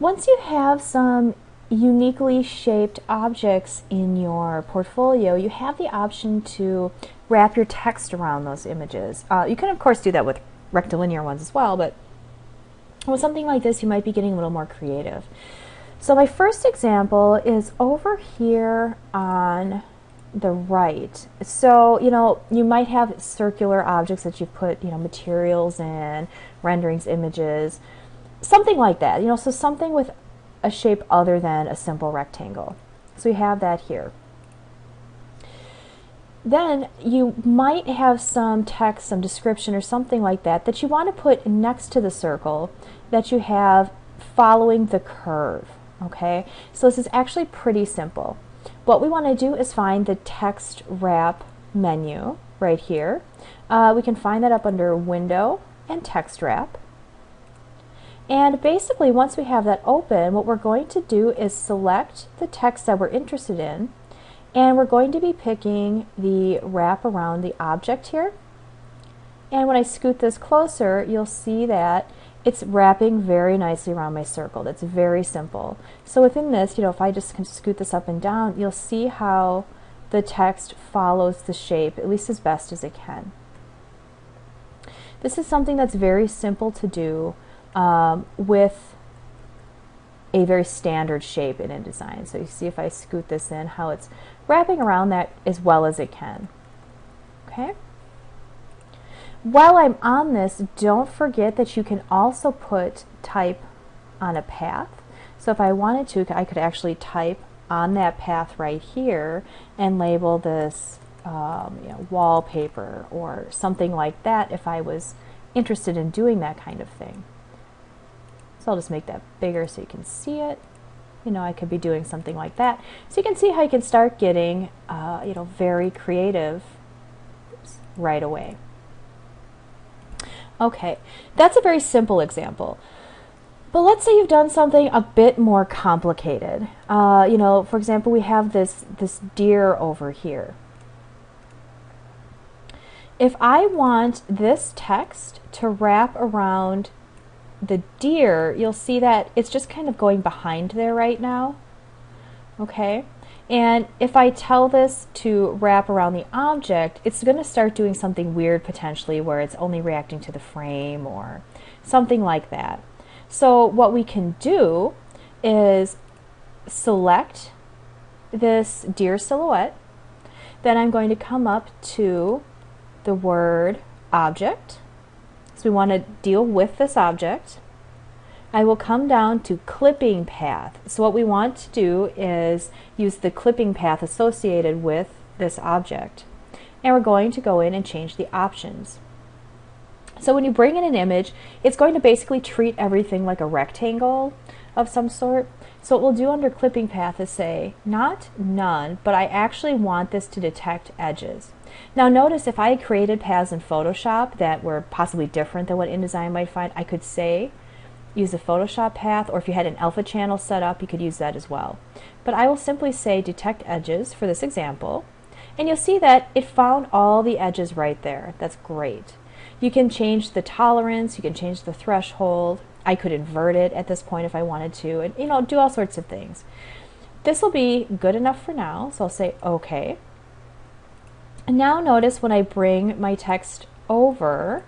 Once you have some uniquely shaped objects in your portfolio, you have the option to wrap your text around those images. Uh, you can of course do that with rectilinear ones as well, but with something like this you might be getting a little more creative. So my first example is over here on the right. So, you know, you might have circular objects that you've put, you know, materials in, renderings, images, something like that. You know, so something with a shape other than a simple rectangle. So we have that here. Then you might have some text, some description or something like that that you want to put next to the circle that you have following the curve. Okay, so this is actually pretty simple. What we want to do is find the text wrap menu right here. Uh, we can find that up under Window and Text Wrap. And basically, once we have that open, what we're going to do is select the text that we're interested in, and we're going to be picking the wrap around the object here. And when I scoot this closer, you'll see that it's wrapping very nicely around my circle. That's very simple. So within this, you know, if I just can scoot this up and down, you'll see how the text follows the shape, at least as best as it can. This is something that's very simple to do um, with a very standard shape in InDesign. So you see if I scoot this in, how it's wrapping around that as well as it can. Okay. While I'm on this, don't forget that you can also put type on a path. So if I wanted to, I could actually type on that path right here and label this um, you know, wallpaper or something like that if I was interested in doing that kind of thing. So I'll just make that bigger so you can see it. You know, I could be doing something like that. So you can see how you can start getting, uh, you know, very creative right away. Okay, that's a very simple example. But let's say you've done something a bit more complicated. Uh, you know, for example, we have this, this deer over here. If I want this text to wrap around the deer, you'll see that it's just kind of going behind there right now. Okay? And if I tell this to wrap around the object, it's going to start doing something weird potentially where it's only reacting to the frame or something like that. So what we can do is select this deer silhouette. Then I'm going to come up to the word object. We want to deal with this object. I will come down to clipping path. So what we want to do is use the clipping path associated with this object. And we're going to go in and change the options. So when you bring in an image, it's going to basically treat everything like a rectangle of some sort. So what we'll do under clipping path is say, not none, but I actually want this to detect edges. Now notice if I created paths in Photoshop that were possibly different than what InDesign might find, I could say use a Photoshop path, or if you had an alpha channel set up, you could use that as well. But I will simply say detect edges for this example, and you'll see that it found all the edges right there. That's great. You can change the tolerance, you can change the threshold. I could invert it at this point if I wanted to, and you know, do all sorts of things. This will be good enough for now, so I'll say OK. And now notice when I bring my text over,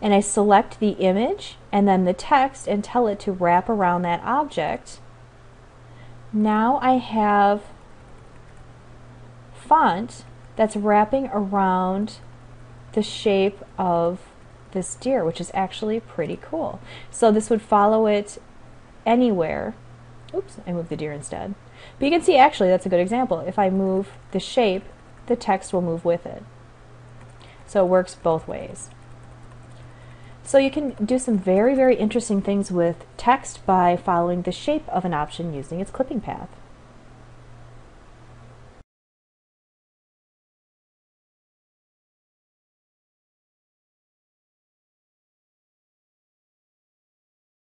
and I select the image and then the text and tell it to wrap around that object, now I have font that's wrapping around the shape of this deer, which is actually pretty cool. So this would follow it anywhere. Oops, I moved the deer instead. But you can see actually that's a good example. If I move the shape, the text will move with it. So it works both ways. So you can do some very, very interesting things with text by following the shape of an option using its clipping path.